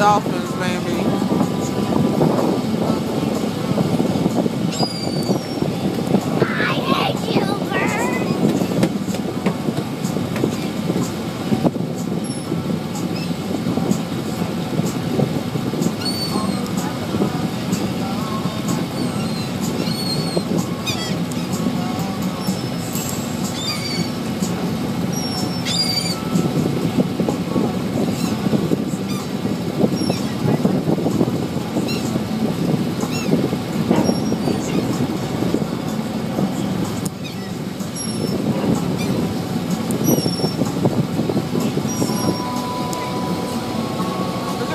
dolphins, maybe.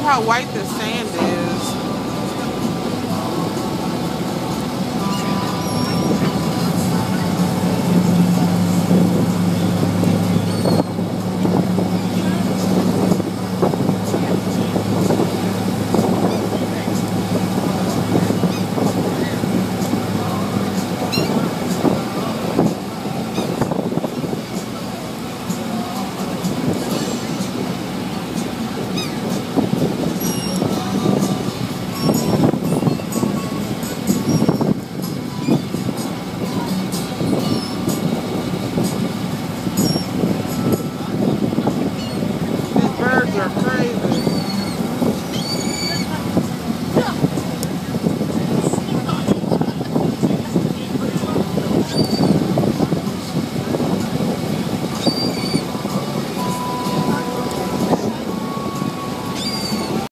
how white the sand is.